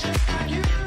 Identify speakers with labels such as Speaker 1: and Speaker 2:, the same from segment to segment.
Speaker 1: just like you.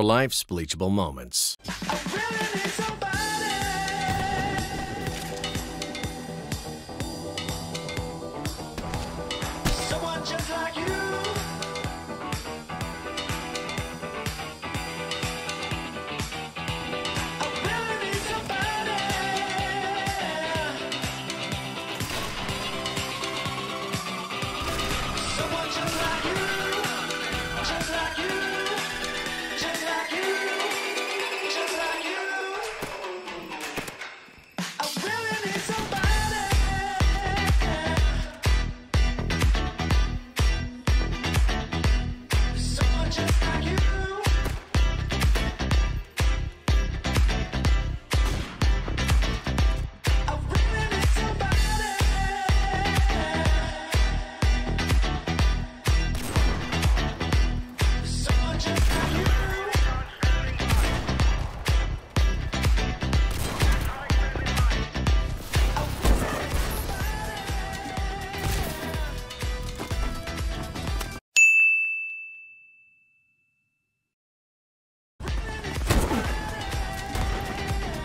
Speaker 2: for life's bleachable moments.
Speaker 1: Someone just like you.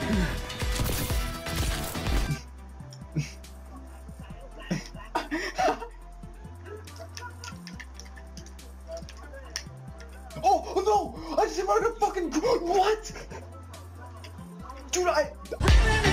Speaker 3: Oh, oh no! I just murdered fucking what? Dude, I.